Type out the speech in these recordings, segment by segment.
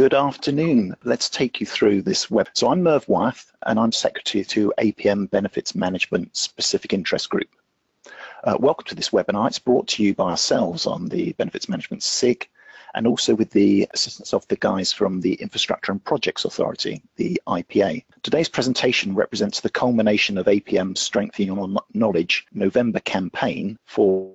Good afternoon. Let's take you through this web. So I'm Merv Wyeth and I'm Secretary to APM Benefits Management Specific Interest Group. Uh, welcome to this webinar. It's brought to you by ourselves on the Benefits Management SIG and also with the assistance of the guys from the Infrastructure and Projects Authority, the IPA. Today's presentation represents the culmination of APM's Strengthening Your Knowledge November campaign for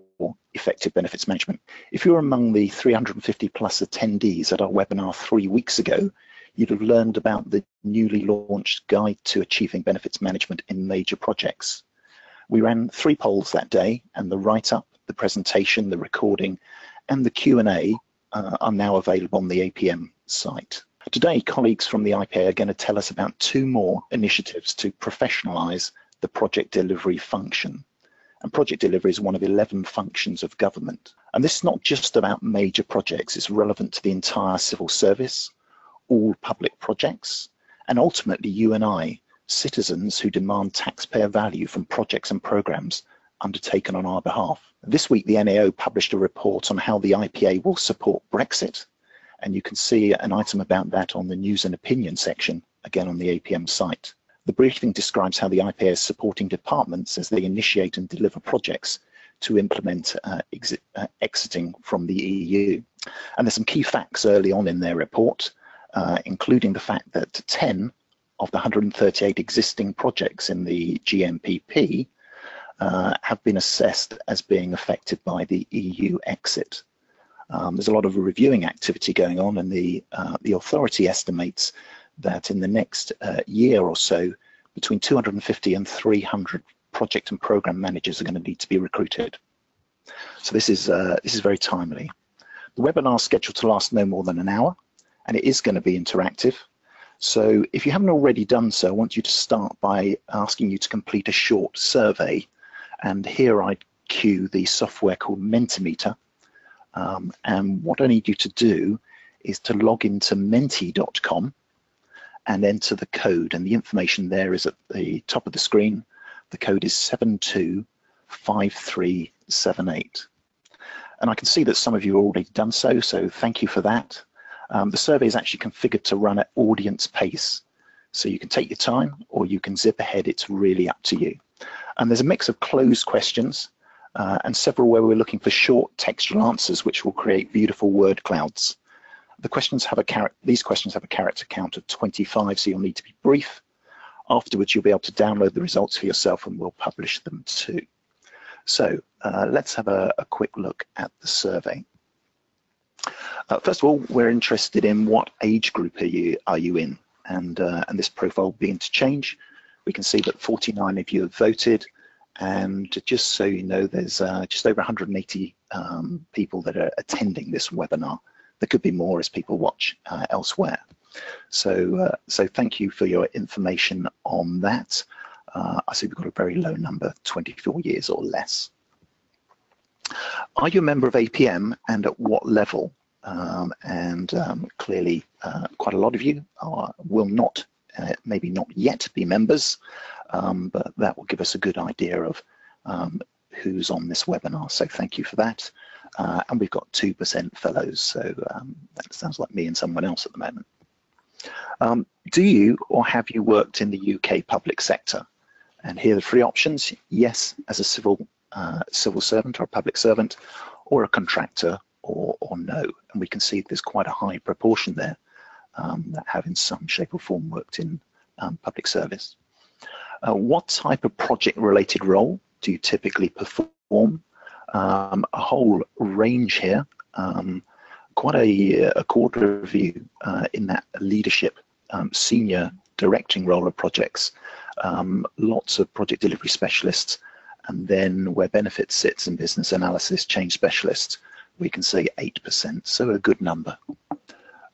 effective benefits management. If you're among the 350 plus attendees at our webinar three weeks ago, you'd have learned about the newly launched Guide to Achieving Benefits Management in Major Projects. We ran three polls that day and the write-up, the presentation, the recording and the Q&A uh, are now available on the APM site. Today, colleagues from the IPA are going to tell us about two more initiatives to professionalise the project delivery function. And project delivery is one of 11 functions of government. And this is not just about major projects, it's relevant to the entire civil service, all public projects, and ultimately you and I, citizens who demand taxpayer value from projects and programs undertaken on our behalf. This week, the NAO published a report on how the IPA will support Brexit, and you can see an item about that on the news and opinion section, again on the APM site. The briefing describes how the IPA is supporting departments as they initiate and deliver projects to implement uh, uh, exiting from the EU. And there's some key facts early on in their report, uh, including the fact that 10 of the 138 existing projects in the GMPP uh, have been assessed as being affected by the EU exit. Um, there's a lot of reviewing activity going on and the, uh, the authority estimates that in the next uh, year or so, between 250 and 300 project and program managers are going to need to be recruited. So this is, uh, this is very timely. The webinar is scheduled to last no more than an hour, and it is going to be interactive. So if you haven't already done so, I want you to start by asking you to complete a short survey. And here I cue the software called Mentimeter. Um, and what I need you to do is to log into menti.com and enter the code. And the information there is at the top of the screen. The code is 725378. And I can see that some of you have already done so, so thank you for that. Um, the survey is actually configured to run at audience pace. So you can take your time or you can zip ahead, it's really up to you. And there's a mix of closed questions uh, and several where we're looking for short textual answers which will create beautiful word clouds. The questions have a character, these questions have a character count of 25, so you'll need to be brief. Afterwards, you'll be able to download the results for yourself and we'll publish them too. So uh, let's have a, a, quick look at the survey. Uh, first of all, we're interested in what age group are you, are you in? And, uh, and this profile being to change, we can see that 49 of you have voted and just so you know, there's uh, just over 180 um, people that are attending this webinar there could be more as people watch uh, elsewhere. So, uh, so thank you for your information on that. Uh, I see we've got a very low number, 24 years or less. Are you a member of APM and at what level? Um, and um, clearly uh, quite a lot of you are, will not, uh, maybe not yet be members, um, but that will give us a good idea of um, who's on this webinar. So thank you for that. Uh, and we've got 2% fellows, so um, that sounds like me and someone else at the moment. Um, do you or have you worked in the UK public sector? And here are the three options. Yes, as a civil uh, civil servant or a public servant, or a contractor, or, or no. And we can see there's quite a high proportion there um, that have in some shape or form worked in um, public service. Uh, what type of project related role do you typically perform? Um, a whole range here, um, quite a, a, quarter of you uh, in that leadership um, senior directing role of projects, um, lots of project delivery specialists, and then where benefits sits in business analysis, change specialists, we can say 8%, so a good number.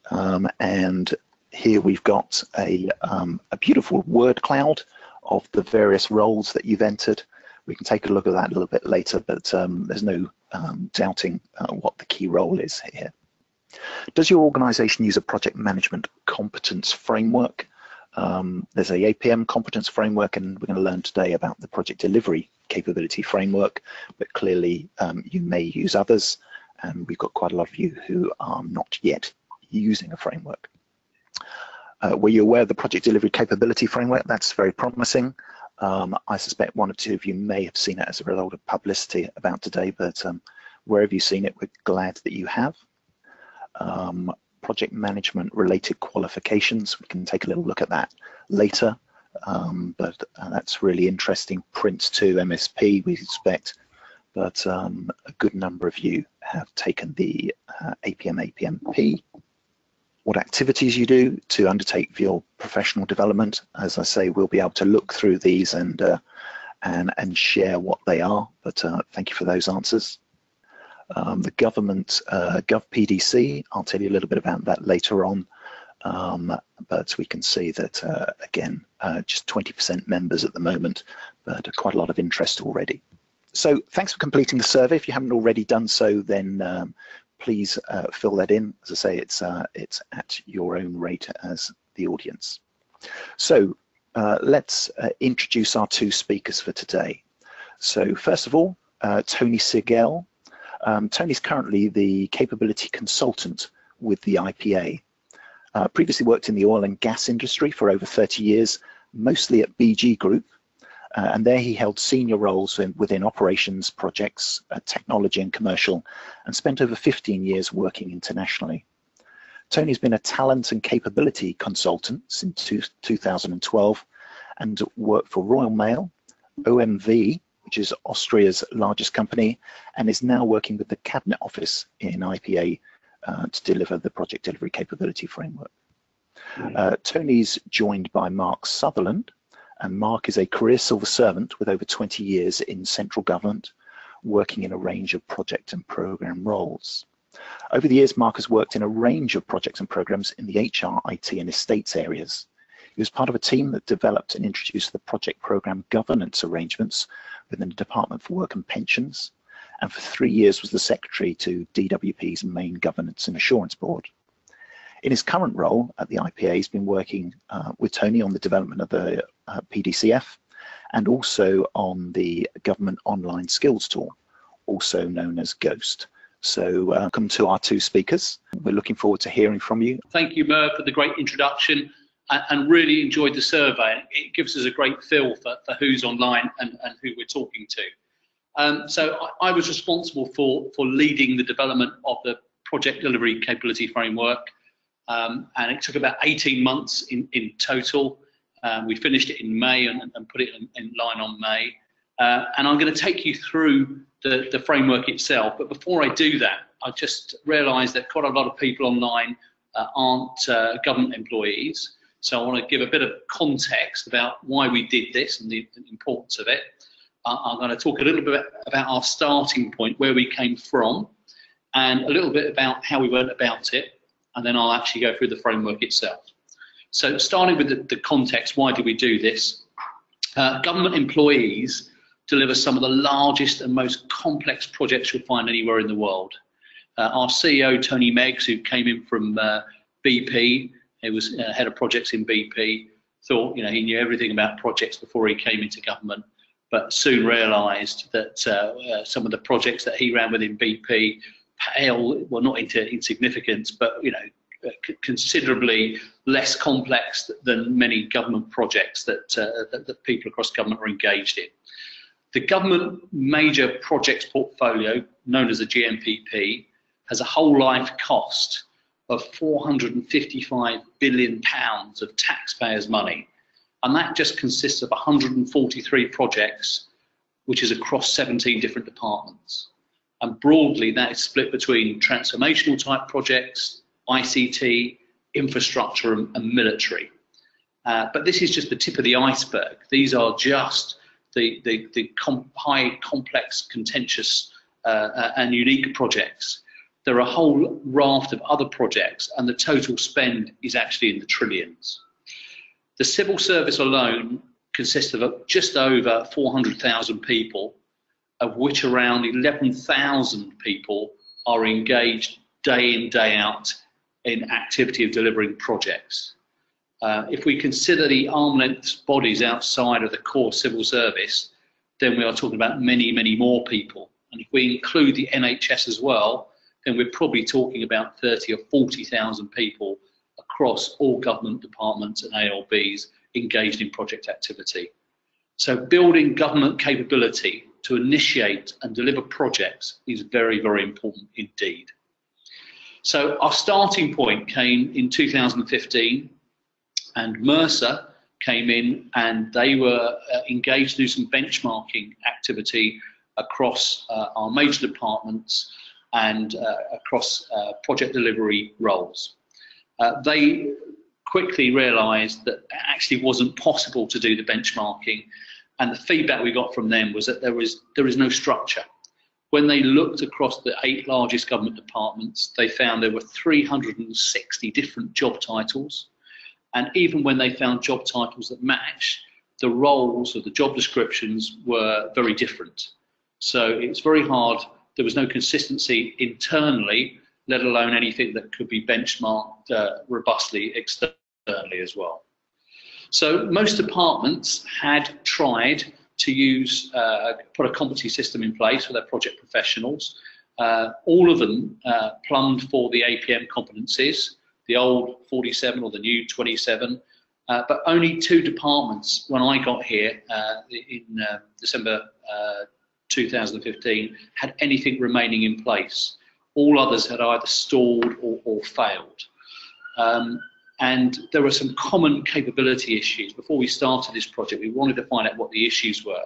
Um, and here we've got a, um, a beautiful word cloud of the various roles that you've entered we can take a look at that a little bit later, but um, there's no um, doubting uh, what the key role is here. Does your organization use a project management competence framework? Um, there's a APM competence framework, and we're going to learn today about the project delivery capability framework, but clearly um, you may use others, and we've got quite a lot of you who are not yet using a framework. Uh, were you aware of the project delivery capability framework? That's very promising. Um, I suspect one or two of you may have seen it as a result of publicity about today, but um, wherever you've seen it, we're glad that you have. Um, project management related qualifications, we can take a little look at that later, um, but uh, that's really interesting. Prince 2 MSP, we expect, but um, a good number of you have taken the uh, APM APMP what activities you do to undertake your professional development. As I say, we'll be able to look through these and uh, and and share what they are. But uh, thank you for those answers. Um, the government uh, GovPDC, I'll tell you a little bit about that later on. Um, but we can see that uh, again, uh, just 20% members at the moment, but quite a lot of interest already. So thanks for completing the survey. If you haven't already done so, then um, please uh, fill that in. As I say, it's, uh, it's at your own rate as the audience. So uh, let's uh, introduce our two speakers for today. So first of all, uh, Tony Seigel. Um, Tony's currently the capability consultant with the IPA. Previously worked in the oil and gas industry for over 30 years, mostly at BG Group, uh, and there he held senior roles in, within operations, projects, uh, technology and commercial, and spent over 15 years working internationally. Tony's been a talent and capability consultant since two, 2012 and worked for Royal Mail, OMV, which is Austria's largest company, and is now working with the Cabinet Office in IPA uh, to deliver the project delivery capability framework. Uh, Tony's joined by Mark Sutherland, and Mark is a career civil servant with over 20 years in central government, working in a range of project and program roles. Over the years, Mark has worked in a range of projects and programs in the HR, IT and estates areas. He was part of a team that developed and introduced the project program governance arrangements within the Department for Work and Pensions, and for three years was the secretary to DWP's main governance and assurance board. In his current role at the IPA, he's been working uh, with Tony on the development of the uh, PDCF and also on the Government Online Skills Tool, also known as GOST. So uh, welcome to our two speakers. We're looking forward to hearing from you. Thank you, Mer, for the great introduction and, and really enjoyed the survey. It gives us a great feel for, for who's online and, and who we're talking to. Um, so I, I was responsible for, for leading the development of the project delivery capability framework um, and it took about 18 months in, in total. Um, we finished it in May and, and put it in, in, line on May. Uh, and I'm going to take you through the, the framework itself. But before I do that, I just realised that quite a lot of people online uh, aren't uh, government employees. So I want to give a bit of context about why we did this and the, the importance of it. Uh, I'm going to talk a little bit about our starting point, where we came from, and a little bit about how we went about it, and then I'll actually go through the framework itself. So starting with the, the context, why do we do this? Uh, government employees deliver some of the largest and most complex projects you'll find anywhere in the world. Uh, our CEO, Tony Meggs, who came in from uh, BP, he was uh, head of projects in BP, thought you know he knew everything about projects before he came into government, but soon realised that uh, uh, some of the projects that he ran within BP pale, well, not into insignificance, but you know, uh, considerably less complex than many government projects that, uh, that, that people across government are engaged in. The government major projects portfolio, known as the GMPP, has a whole life cost of 455 billion pounds of taxpayers' money. And that just consists of 143 projects, which is across 17 different departments. And broadly, that is split between transformational type projects, ICT, infrastructure, and, and military. Uh, but this is just the tip of the iceberg. These are just the, the, the high, complex, contentious, uh, uh, and unique projects. There are a whole raft of other projects, and the total spend is actually in the trillions. The civil service alone consists of just over 400,000 people of which around 11,000 people are engaged day in, day out in activity of delivering projects. Uh, if we consider the arm length bodies outside of the core civil service, then we are talking about many, many more people. And if we include the NHS as well, then we're probably talking about 30 or 40,000 people across all government departments and ALBs engaged in project activity. So building government capability to initiate and deliver projects is very, very important indeed. So our starting point came in 2015 and Mercer came in and they were uh, engaged to do some benchmarking activity across uh, our major departments and uh, across uh, project delivery roles. Uh, they quickly realized that it actually wasn't possible to do the benchmarking and the feedback we got from them was that there was there is no structure when they looked across the eight largest government departments, they found there were 360 different job titles. And even when they found job titles that matched, the roles or the job descriptions were very different. So it's very hard. There was no consistency internally, let alone anything that could be benchmarked uh, robustly externally as well. So most departments had tried to use, uh, put a competency system in place for their project professionals. Uh, all of them uh, plumbed for the APM competencies, the old 47 or the new 27, uh, but only two departments when I got here uh, in uh, December 2015 had anything remaining in place. All others had either stalled or, or failed. Um, and there were some common capability issues. Before we started this project, we wanted to find out what the issues were.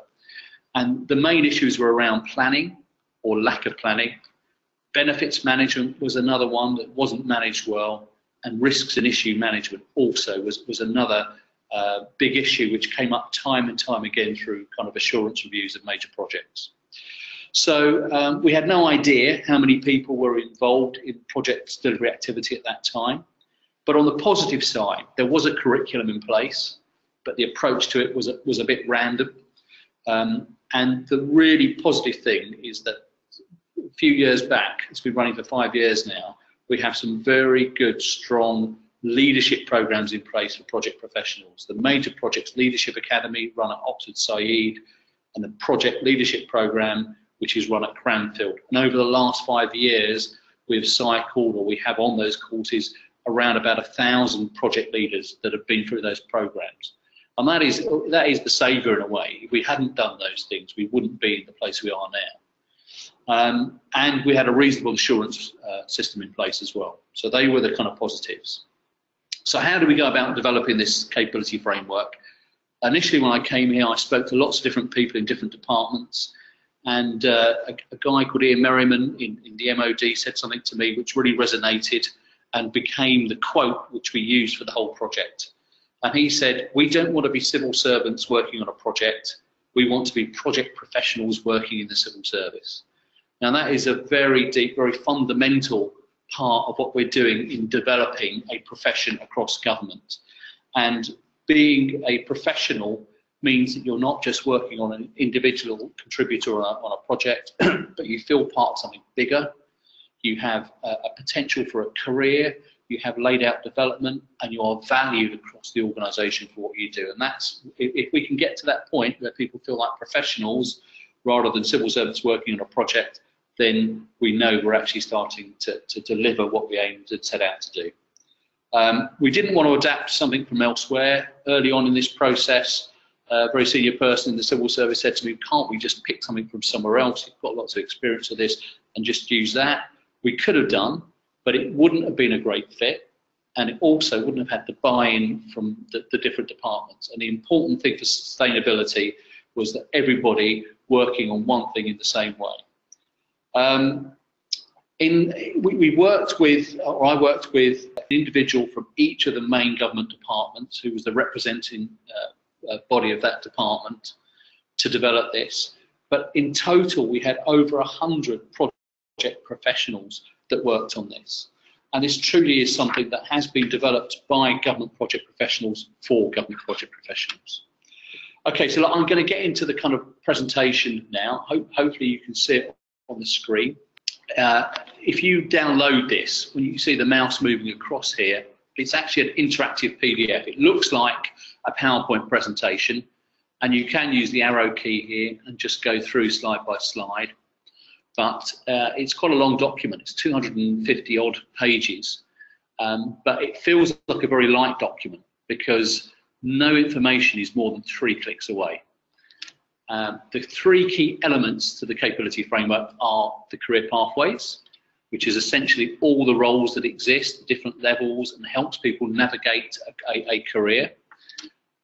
And the main issues were around planning or lack of planning. Benefits management was another one that wasn't managed well. And risks and issue management also was, was another uh, big issue which came up time and time again through kind of assurance reviews of major projects. So um, we had no idea how many people were involved in project delivery activity at that time. But on the positive side, there was a curriculum in place, but the approach to it was a, was a bit random. Um, and the really positive thing is that a few years back, it's been running for five years now, we have some very good, strong leadership programs in place for project professionals. The Major Projects Leadership Academy run at Oxford Said and the Project Leadership Program, which is run at Cranfield. And over the last five years, we've cycled or we have on those courses around about a thousand project leaders that have been through those programs. And that is, that is the savior in a way. If we hadn't done those things, we wouldn't be in the place we are now. Um, and we had a reasonable assurance uh, system in place as well. So they were the kind of positives. So how do we go about developing this capability framework? Initially, when I came here, I spoke to lots of different people in different departments. And uh, a, a, guy called Ian Merriman in, in the MOD said something to me which really resonated and became the quote which we used for the whole project. And he said, we don't want to be civil servants working on a project. We want to be project professionals working in the civil service. Now that is a very deep, very fundamental part of what we're doing in developing a profession across government. And being a professional means that you're not just working on an individual contributor on a, on a project, but you feel part of something bigger you have a, a potential for a career, you have laid out development, and you are valued across the organisation for what you do. And that's if, if we can get to that point where people feel like professionals rather than civil servants working on a project, then we know we're actually starting to, to deliver what we aimed to set out to do. Um, we didn't want to adapt something from elsewhere. Early on in this process, a very senior person in the civil service said to me, can't we just pick something from somewhere else? You've got lots of experience of this and just use that we could have done, but it wouldn't have been a great fit. And it also wouldn't have had the buy-in from the, the different departments. And the important thing for sustainability was that everybody working on one thing in the same way. Um, in, we, we, worked with, or I worked with an individual from each of the main government departments who was the representing uh, uh, body of that department to develop this. But in total, we had over 100 projects project professionals that worked on this. And this truly is something that has been developed by government project professionals for government project professionals. Okay, so I'm going to get into the kind of presentation now. Ho hopefully you can see it on the screen. Uh, if you download this, when you see the mouse moving across here, it's actually an interactive PDF. It looks like a PowerPoint presentation, and you can use the arrow key here and just go through slide by slide but uh, it's quite a long document. It's 250 odd pages. Um, but it feels like a very light document because no information is more than three clicks away. Um, the three key elements to the capability framework are the career pathways, which is essentially all the roles that exist, different levels, and helps people navigate a, a, a career.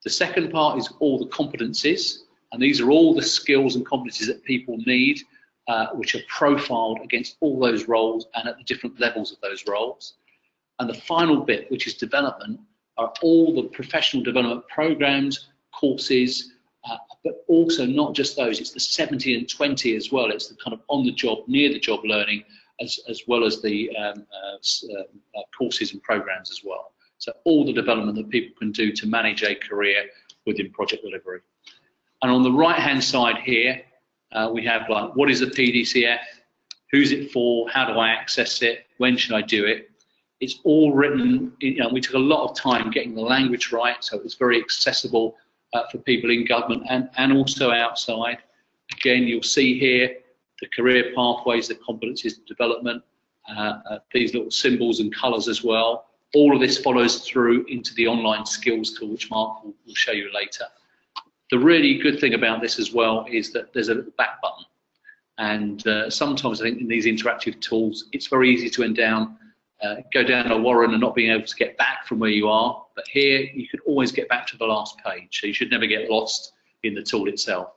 The second part is all the competencies, and these are all the skills and competencies that people need, uh, which are profiled against all those roles and at the different levels of those roles. And the final bit, which is development, are all the professional development programs, courses, uh, but also not just those, it's the 70 and 20 as well. It's the kind of on the job, near the job learning, as, as well as the um, uh, uh, uh, courses and programs as well. So all the development that people can do to manage a career within project delivery. And on the right hand side here, uh, we have like, what is a PDCF? Who's it for? How do I access it? When should I do it? It's all written, you know, we took a lot of time getting the language right, so it was very accessible uh, for people in government and, and also outside. Again, you'll see here the career pathways, the competencies development, uh, uh, these little symbols and colours as well. All of this follows through into the online skills tool, which Mark will, will show you later. The really good thing about this as well is that there's a little back button. And uh, sometimes I think in these interactive tools, it's very easy to end down uh, go down a warren and not being able to get back from where you are. But here, you can always get back to the last page, so you should never get lost in the tool itself.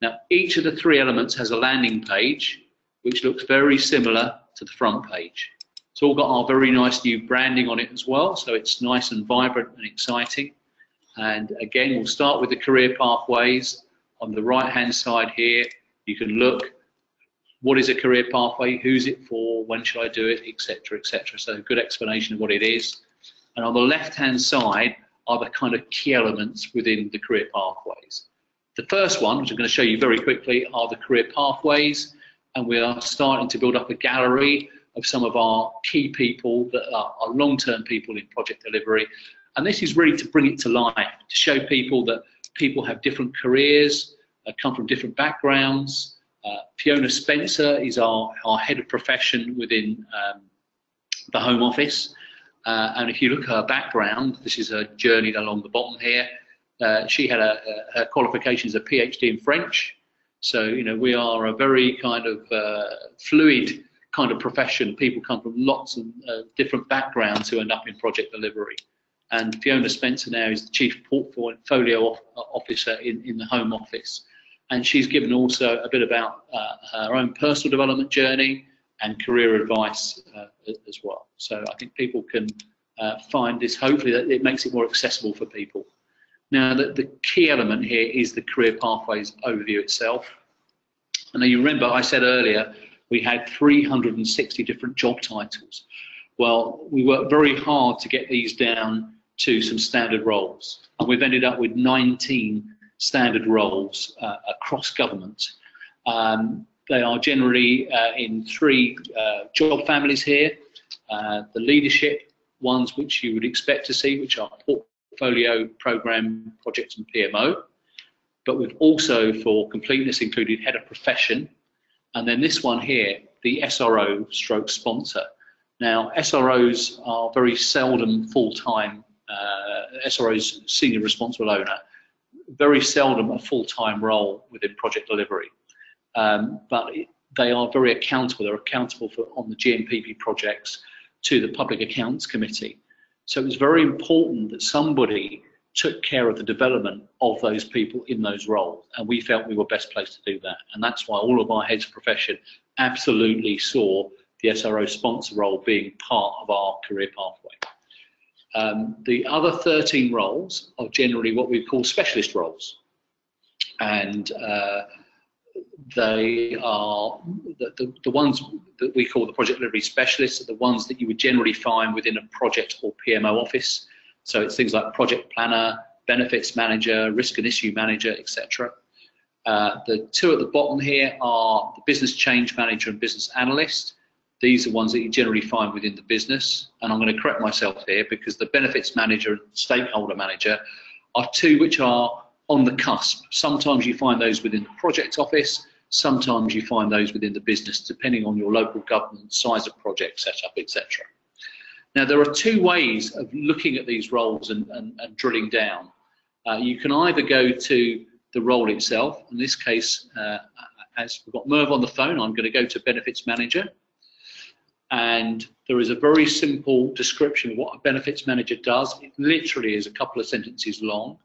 Now, each of the three elements has a landing page, which looks very similar to the front page. It's all got our very nice new branding on it as well, so it's nice and vibrant and exciting. And again, we'll start with the career pathways. On the right-hand side here, you can look what is a career pathway, who's it for, when should I do it, etc., etc. So a good explanation of what it is. And on the left-hand side are the kind of key elements within the career pathways. The first one, which I'm going to show you very quickly, are the career pathways, and we are starting to build up a gallery of some of our key people that are, are long-term people in project delivery. And this is really to bring it to life, to show people that people have different careers, uh, come from different backgrounds, uh, Fiona Spencer is our, our head of profession within um, the Home Office. Uh, and if you look at her background, this is her journey along the bottom here. Uh, she had a, a, her qualifications a PhD in French. So, you know, we are a very kind of uh, fluid kind of profession. People come from lots of uh, different backgrounds who end up in project delivery. And Fiona Spencer now is the Chief Portfolio Officer in, in the Home Office and she's given also a bit about uh, her own personal development journey and career advice uh, as well. So I think people can uh, find this, hopefully that it makes it more accessible for people. Now the, the key element here is the career pathways overview itself. And you remember I said earlier, we had 360 different job titles. Well, we worked very hard to get these down to some standard roles. And we've ended up with 19 standard roles uh, across government. Um, they are generally uh, in three uh, job families here. Uh, the leadership ones which you would expect to see, which are portfolio, program, project and PMO. But we've also, for completeness, included head of profession. And then this one here, the SRO stroke sponsor. Now, SROs are very seldom full-time, uh, SROs senior responsible owner, very seldom a full-time role within project delivery. Um, but they are very accountable. They're accountable for on the GMPP projects to the Public Accounts Committee. So it was very important that somebody took care of the development of those people in those roles. And we felt we were best placed to do that. And that's why all of our heads of profession absolutely saw the SRO sponsor role being part of our career pathway. Um, the other 13 roles are generally what we call specialist roles. And uh, they are the, the, the, ones that we call the project delivery specialists are the ones that you would generally find within a project or PMO office. So it's things like project planner, benefits manager, risk and issue manager, etc. Uh, the two at the bottom here are the business change manager and business analyst. These are ones that you generally find within the business. And I'm going to correct myself here because the benefits manager and stakeholder manager are two which are on the cusp. Sometimes you find those within the project office, sometimes you find those within the business, depending on your local government, size of project setup, etc. Now, there are two ways of looking at these roles and, and, and drilling down. Uh, you can either go to the role itself. In this case, uh, as we've got Merv on the phone, I'm going to go to Benefits Manager. And there is a very simple description of what a Benefits Manager does. It literally is a couple of sentences long.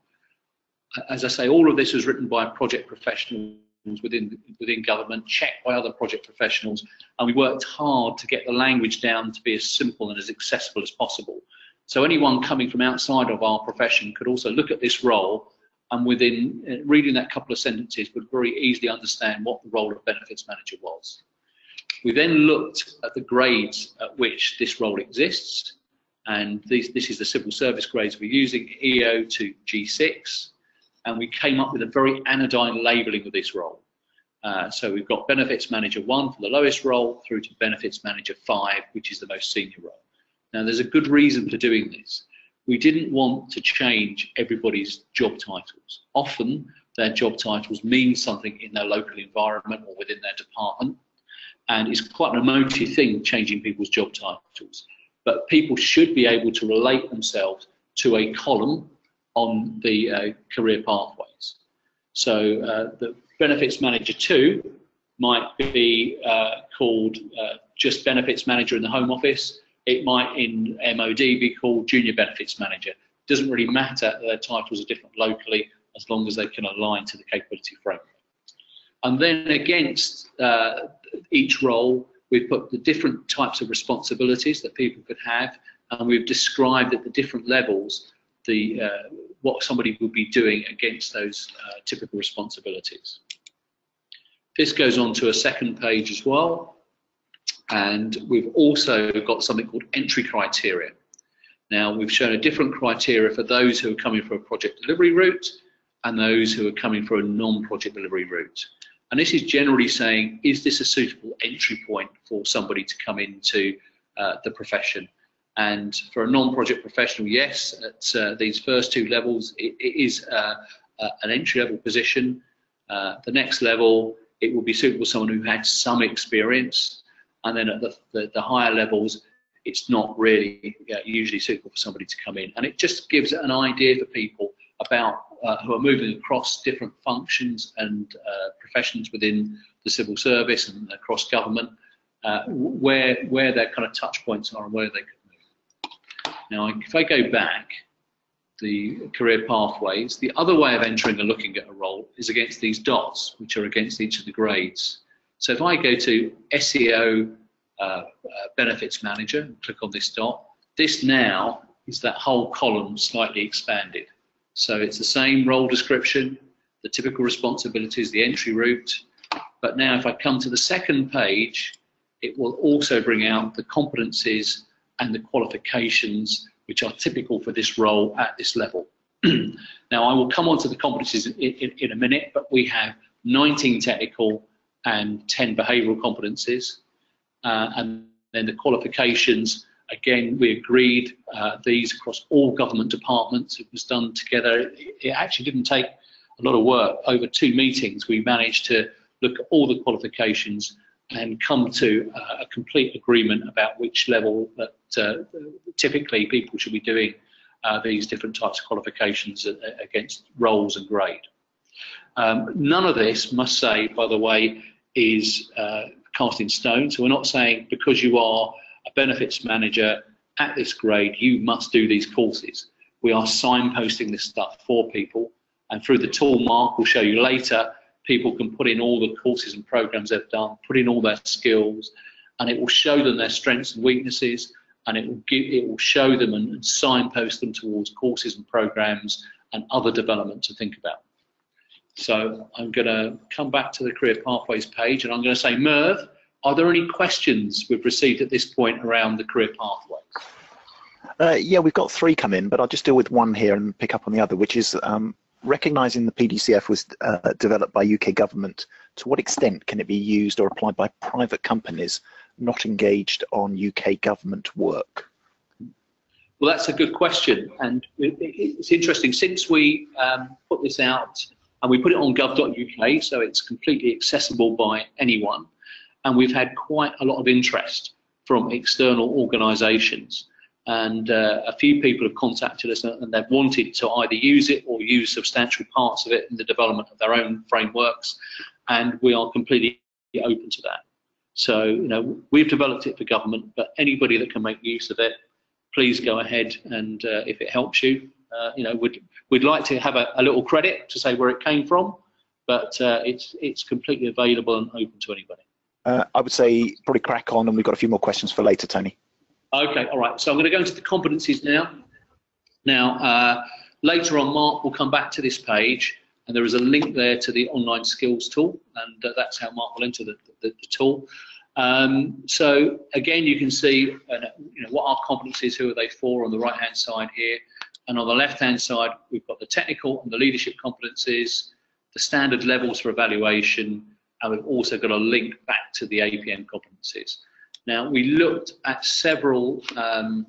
As I say, all of this was written by project professionals within within government, checked by other project professionals, and we worked hard to get the language down to be as simple and as accessible as possible. So anyone coming from outside of our profession could also look at this role and within uh, reading that couple of sentences would very easily understand what the role of benefits manager was. We then looked at the grades at which this role exists and this, this is the civil service grades we're using, EO to G6 and we came up with a very anodyne labelling of this role. Uh, so we've got benefits manager one for the lowest role through to benefits manager five, which is the most senior role. Now there's a good reason for doing this. We didn't want to change everybody's job titles. Often their job titles mean something in their local environment or within their department. And it's quite an emotive thing changing people's job titles. But people should be able to relate themselves to a column on the uh, career pathways. So uh, the benefits manager two might be uh, called uh, just benefits manager in the home office. It might in MOD be called junior benefits manager. Doesn't really matter, that their titles are different locally as long as they can align to the capability framework. And then against uh, each role, we've put the different types of responsibilities that people could have, and we've described at the different levels the uh, what somebody would be doing against those uh, typical responsibilities. This goes on to a second page as well, and we've also got something called entry criteria. Now, we've shown a different criteria for those who are coming for a project delivery route and those who are coming for a non-project delivery route. And this is generally saying, is this a suitable entry point for somebody to come into uh, the profession? And for a non-project professional, yes, at uh, these first two levels, it, it is uh, uh, an entry-level position. Uh, the next level, it will be suitable for someone who had some experience. And then at the, the, the higher levels, it's not really usually suitable for somebody to come in. And it just gives an idea for people about uh, who are moving across different functions and uh, professions within the civil service and across government, where where their kind of touch points are and where they could move. now, if I go back, the career pathways, the other way of entering and looking at a role is against these dots, which are against each of the grades. So if I go to SEO uh, uh, benefits manager and click on this dot, this now is that whole column slightly expanded. So it's the same role description, the typical responsibilities, the entry route, but now if I come to the second page, it will also bring out the competencies and the qualifications which are typical for this role at this level. now, I will come on to the competencies in, in, in, a minute, but we have 19 technical and 10 behavioural competencies. Uh, and then the qualifications, again, we agreed uh, these across all government departments. It was done together. It, actually didn't take a lot of work. Over two meetings, we managed to look at all the qualifications and come to uh, a complete agreement about which level that uh, typically people should be doing uh, these different types of qualifications against roles and grade. Um, none of this, must say, by the way, is uh, cast in stone. So we're not saying because you are a benefits manager at this grade, you must do these courses. We are signposting this stuff for people, and through the tool Mark will show you later, people can put in all the courses and programs they've done, put in all their skills, and it will show them their strengths and weaknesses, and it will give, it will show them and, and signpost them towards courses and programs and other development to think about. So I'm going to come back to the career pathways page, and I'm going to say, Merv, are there any questions we've received at this point around the career pathways? Uh, yeah, we've got three come in, but I'll just deal with one here and pick up on the other, which is um, recognizing the PDCF was uh, developed by UK government, to what extent can it be used or applied by private companies not engaged on UK government work? Well, that's a good question, and it's interesting. Since we um, put this out and we put it on gov.uk, so it's completely accessible by anyone, and we've had quite a lot of interest from external organisations. and uh, a few people have contacted us and they've wanted to either use it or use substantial parts of it in the development of their own frameworks, and we are completely open to that. So, you know, we've developed it for government, but anybody that can make use of it, please go ahead and uh, if it helps you, uh, you know, we'd, we'd like to have a, a, little credit to say where it came from, but uh, it's, it's completely available and open to anybody. Uh, I would say probably crack on and we've got a few more questions for later, Tony. Okay, all right. So I'm going to go into the competencies now. Now, uh, later on, Mark will come back to this page, and there is a link there to the online skills tool, and uh, that's how Mark will enter the, the, the tool. Um, so again, you can see uh, you know, what are competencies, who are they for on the right-hand side here, and on the left-hand side, we've got the technical and the leadership competencies, the standard levels for evaluation, and we've also got a link back to the APM competencies. Now, we looked at several um,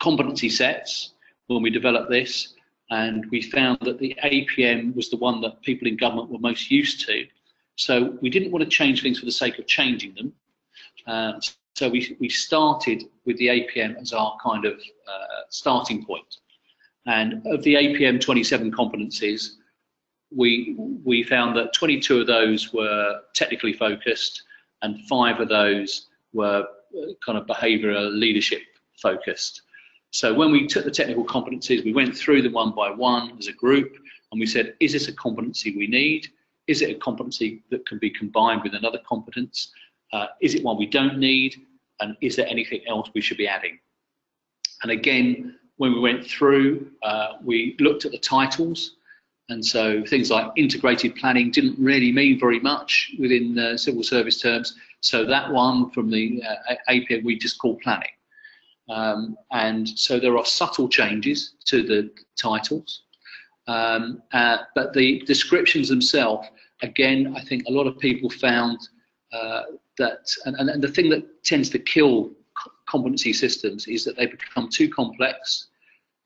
competency sets when we developed this, and we found that the APM was the one that people in government were most used to. So we didn't want to change things for the sake of changing them. Uh, so we, we started with the APM as our kind of uh, starting point. And of the APM 27 competencies, we, we found that 22 of those were technically focused and five of those were uh, kind of behavioural leadership focused. So when we took the technical competencies, we went through them one by one as a group, and we said, is this a competency we need? Is it a competency that can be combined with another competence? Uh, is it one we don't need? And is there anything else we should be adding? And again, when we went through, uh, we looked at the titles. And so things like integrated planning didn't really mean very much within uh, civil service terms. So that one from the uh, APM we just call planning. Um, and so there are subtle changes to the titles, um, uh, but the descriptions themselves, again, I think a lot of people found uh, that, and, and, the thing that tends to kill competency systems is that they become too complex,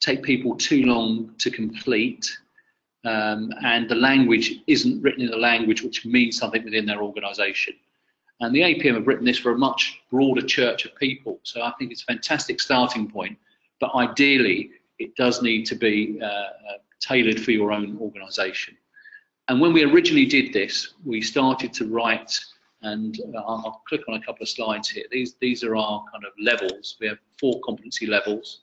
take people too long to complete, um, and the language isn't written in a language which means something within their organization. And the APM have written this for a much broader church of people. So I think it's a fantastic starting point. But ideally, it does need to be uh, uh, tailored for your own organisation. And when we originally did this, we started to write, and I'll, I'll click on a couple of slides here. These, these are our kind of levels. We have four competency levels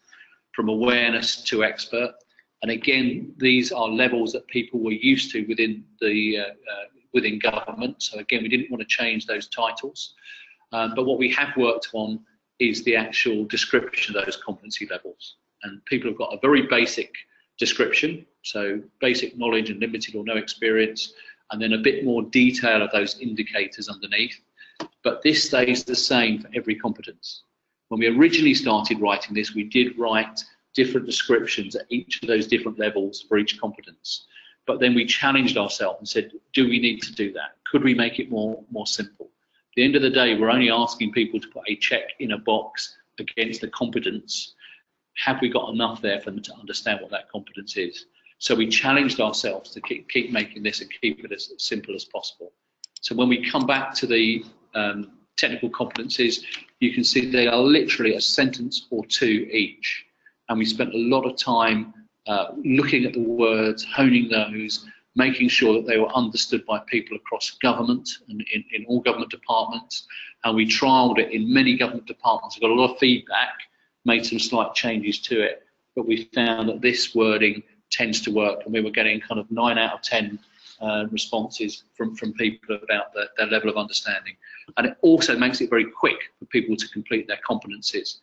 from awareness to expert. And again, these are levels that people were used to within the uh, uh, within government. So again, we didn't want to change those titles. Um, but what we have worked on is the actual description of those competency levels. And people have got a very basic description, so basic knowledge and limited or no experience, and then a bit more detail of those indicators underneath. But this stays the same for every competence. When we originally started writing this, we did write different descriptions at each of those different levels for each competence. But then we challenged ourselves and said, do we need to do that? Could we make it more, more simple? At the end of the day, we're only asking people to put a check in a box against the competence. Have we got enough there for them to understand what that competence is? So we challenged ourselves to keep, keep making this and keep it as simple as possible. So when we come back to the um, technical competencies, you can see they are literally a sentence or two each. And we spent a lot of time uh, looking at the words, honing those, making sure that they were understood by people across government and in, in all government departments. And we trialled it in many government departments. We got a lot of feedback, made some slight changes to it, but we found that this wording tends to work, and we were getting kind of nine out of ten uh, responses from, from people about the, their level of understanding. And it also makes it very quick for people to complete their competencies.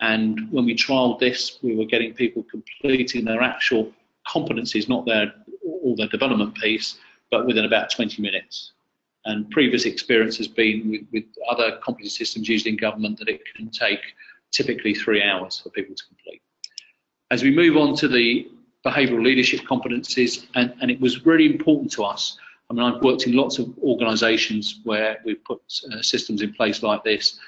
And when we trialed this, we were getting people completing their actual competencies, not their all their development piece, but within about 20 minutes. And previous experience has been with, with other competency systems used in government that it can take typically three hours for people to complete. As we move on to the behavioural leadership competencies, and, and it was really important to us. I mean, I've worked in lots of organisations where we've put uh, systems in place like this.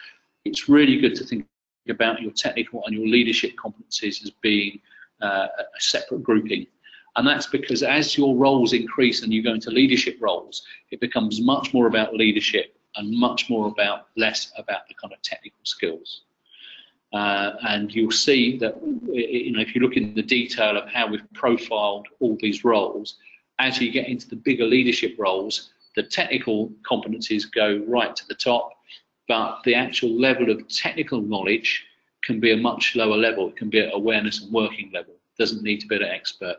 It's really good to think about your technical and your leadership competencies as being uh, a separate grouping. And that's because as your roles increase and you go into leadership roles, it becomes much more about leadership and much more about less about the kind of technical skills. Uh, and you'll see that you know if you look in the detail of how we've profiled all these roles, as you get into the bigger leadership roles, the technical competencies go right to the top, but the actual level of technical knowledge can be a much lower level. It can be at awareness and working level. It doesn't need to be an expert.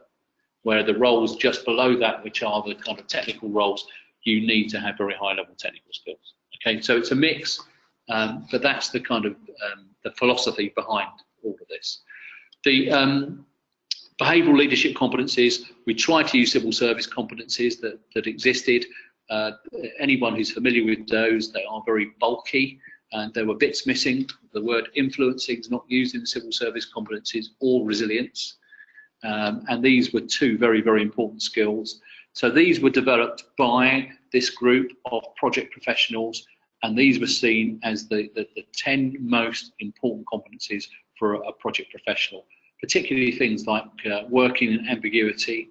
Where the roles just below that, which are the kind of technical roles, you need to have very high level technical skills. Okay, so it's a mix, um, but that's the kind of um, the philosophy behind all of this. The um, behavioural leadership competencies, we try to use civil service competencies that, that existed. Uh, anyone who's familiar with those, they are very bulky and there were bits missing. The word influencing is not used in civil service competencies or resilience. Um, and these were two very, very important skills. So these were developed by this group of project professionals and these were seen as the, the, the 10 most important competencies for a, a project professional, particularly things like uh, working in ambiguity,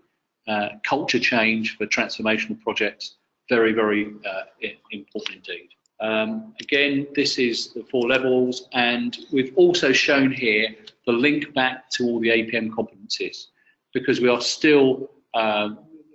uh, culture change for transformational projects, very, very uh, important indeed. Um, again, this is the four levels, and we've also shown here the link back to all the APM competencies because we are still uh,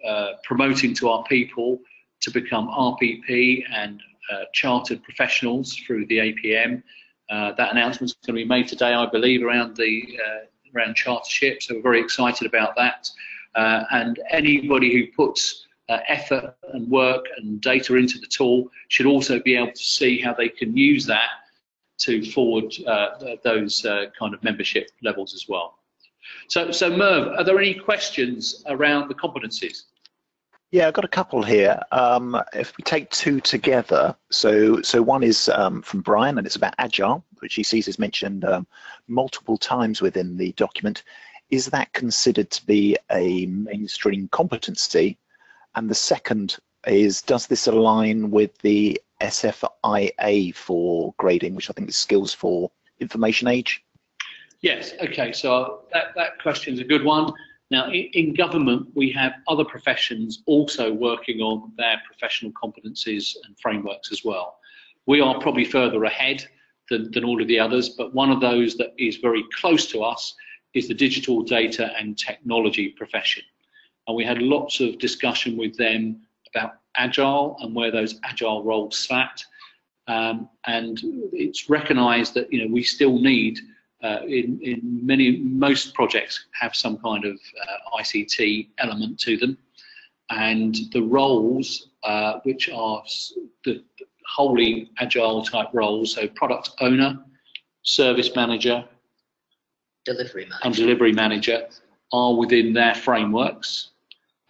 uh, promoting to our people to become RPP and uh, chartered professionals through the APM. Uh, that announcement is going to be made today, I believe, around the uh, around chartership. So we're very excited about that. And anybody who puts uh, effort and work and data into the tool should also be able to see how they can use that to forward uh, those uh, kind of membership levels as well. So, so Merv, are there any questions around the competencies? Yeah, I've got a couple here. Um, if we take two together, so so one is um, from Brian, and it's about agile, which he sees is mentioned um, multiple times within the document. Is that considered to be a mainstream competency and the second is, does this align with the SFIA for grading, which I think is skills for information age? Yes, okay, so that, that question is a good one. Now, in, in, government, we have other professions also working on their professional competencies and frameworks as well. We are probably further ahead than, than all of the others, but one of those that is very close to us is the digital data and technology profession and we had lots of discussion with them about agile and where those agile roles sat. Um, and it's recognised that you know we still need uh, in in many most projects have some kind of uh, ICT element to them, and the roles uh, which are the wholly agile type roles, so product owner, service manager, delivery manager, and delivery manager are within their frameworks.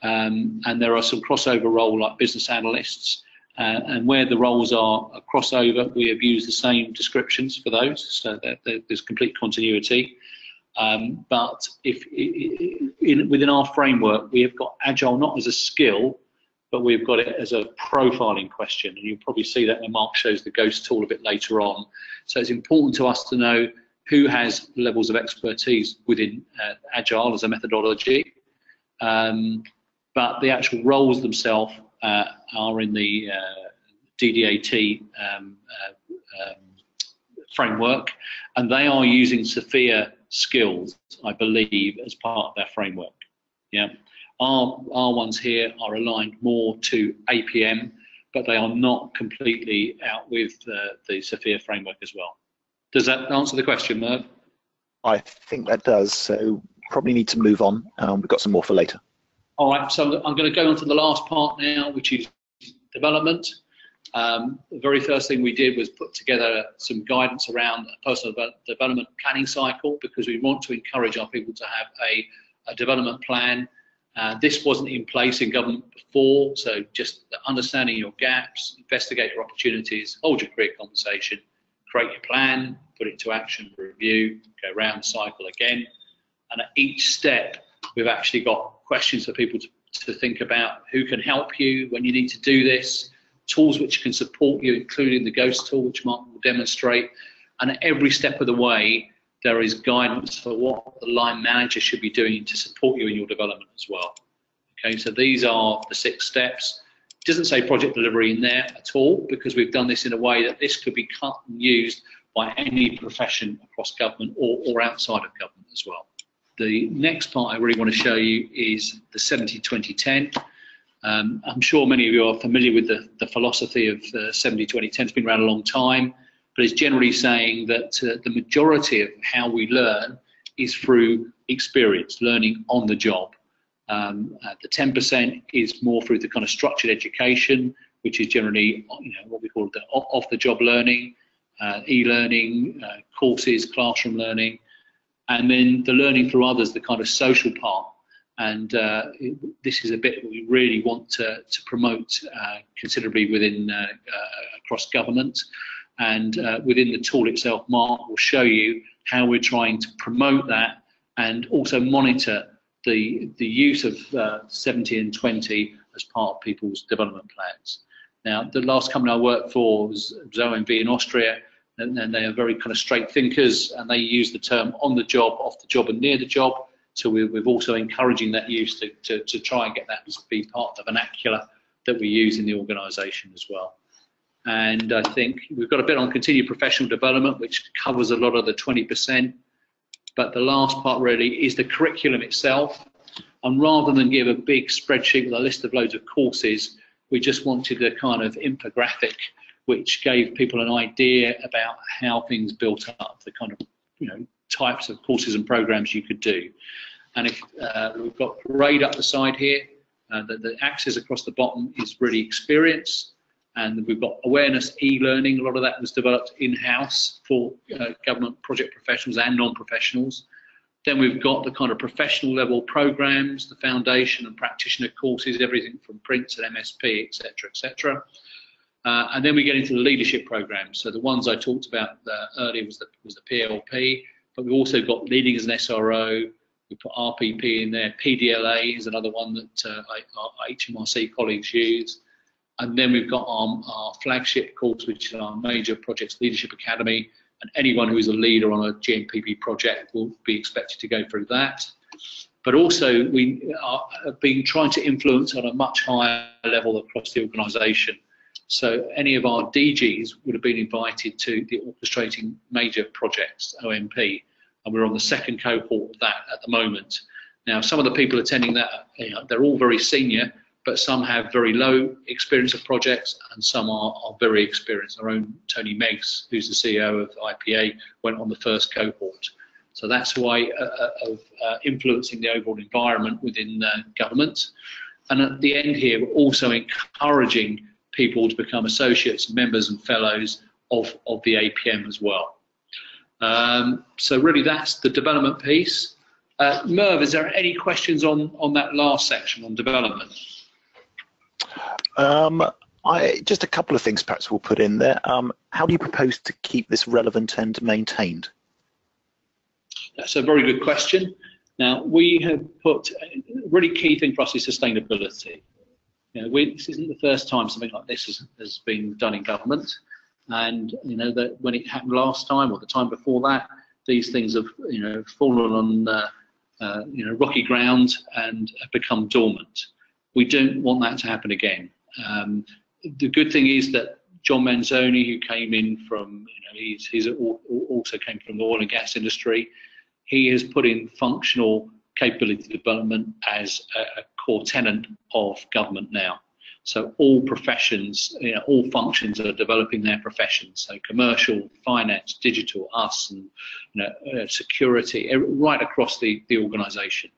Um, and there are some crossover role like business analysts. Uh, and where the roles are a crossover, we have used the same descriptions for those, so that, that there's complete continuity. Um, but if in, within our framework, we have got agile not as a skill, but we've got it as a profiling question. And you'll probably see that when Mark shows the GOST tool a bit later on. So it's important to us to know who has levels of expertise within uh, agile as a methodology. Um, but the actual roles themselves uh, are in the uh, DDAT um, uh, um, framework, and they are using SFIA skills, I believe, as part of their framework. Yeah, our our ones here are aligned more to APM, but they are not completely out with the SFIA framework as well. Does that answer the question, Merv? I think that does. So probably need to move on. Um, we've got some more for later. All right, so I'm going to go on to the last part now, which is development. Um, the very first thing we did was put together some guidance around a personal development planning cycle because we want to encourage our people to have a, a development plan. Uh, this wasn't in place in government before, so just understanding your gaps, investigate your opportunities, hold your career conversation, create your plan, put it to action, review, go round cycle again. And at each step, we've actually got questions for people to, to think about who can help you when you need to do this, tools which can support you, including the GOST tool, which Mark will demonstrate. And at every step of the way, there is guidance for what the line manager should be doing to support you in your development as well. Okay, so these are the six steps. It doesn't say project delivery in there at all because we've done this in a way that this could be cut and used by any profession across government or, or outside of government as well. The next part I really want to show you is the 70-20-10. Um, I'm sure many of you are familiar with the, the philosophy of uh, 70-20-10. It's been around a long time, but it's generally saying that uh, the majority of how we learn is through experience, learning on the job. Um, uh, the 10% is more through the kind of structured education, which is generally you know, what we call the off-the-job learning, uh, e-learning, uh, courses, classroom learning, and then the learning through others, the kind of social part. And uh, it, this is a bit we really want to, to promote uh, considerably within uh, across government. And within the tool itself, Mark will show you how we're trying to promote that and also monitor the, the use of uh, 70 and 20 as part of people's development plans. Now, the last company I worked for was, was OMV in Austria, and, and, they are very kind of straight thinkers, and they use the term on the job, off the job, and near the job. So we're, we're also encouraging that use to, to, to try and get that to be part of the vernacular that we use in the organisation as well. And I think we've got a bit on continued professional development, which covers a lot of the 20%. But the last part really is the curriculum itself. And rather than give a big spreadsheet with a list of loads of courses, we just wanted a kind of infographic which gave people an idea about how things built up, the kind of you know types of courses and programs you could do. And if uh, we've got grade up the side here, uh, the, the axis across the bottom is really experience, and we've got awareness e-learning. A lot of that was developed in-house for uh, government project professionals and non-professionals. Then we've got the kind of professional level programs, the foundation and practitioner courses, everything from Prince and MSP, etc., etc. Uh, and then we get into the leadership programs. So the ones I talked about uh, earlier was the, was the PLP, but we've also got leading as an SRO. We put RPP in there. PDLA is another one that uh, our HMRC colleagues use. And then we've got our, our, flagship course, which is our Major Projects Leadership Academy. And anyone who is a leader on a GMPP project will be expected to go through that. But also, we are being trying to influence on a much higher level across the organisation. So any of our DGs would have been invited to the orchestrating major projects, OMP, and we're on the second cohort of that at the moment. Now, some of the people attending that, you know, they're all very senior, but some have very low experience of projects and some are, are very experienced. Our own Tony Meggs, who's the CEO of IPA, went on the first cohort. So that's why uh, uh, of uh, influencing the overall environment within uh, government. And at the end here, we're also encouraging people to become associates, members and fellows of, of the APM as well. Um, so really that's the development piece. Uh, Merv, is there any questions on, on that last section on development? Um, I, just a couple of things perhaps we'll put in there. Um, how do you propose to keep this relevant and maintained? That's a very good question. Now, we have put a really key thing for us is sustainability. You know, we, this isn't the first time something like this has, has been done in government. And, you know, that when it happened last time or the time before that, these things have, you know, fallen on, uh, uh, you know, rocky ground and have become dormant. We don't want that to happen again. Um, the good thing is that John Manzoni, who came in from, you know, he's, he's also came from the oil and gas industry. He has put in functional capability development as a, a core tenet of government now. So all professions, you know, all functions are developing their professions. So commercial, finance, digital, us, and you know, uh, security, right across the, the organisation.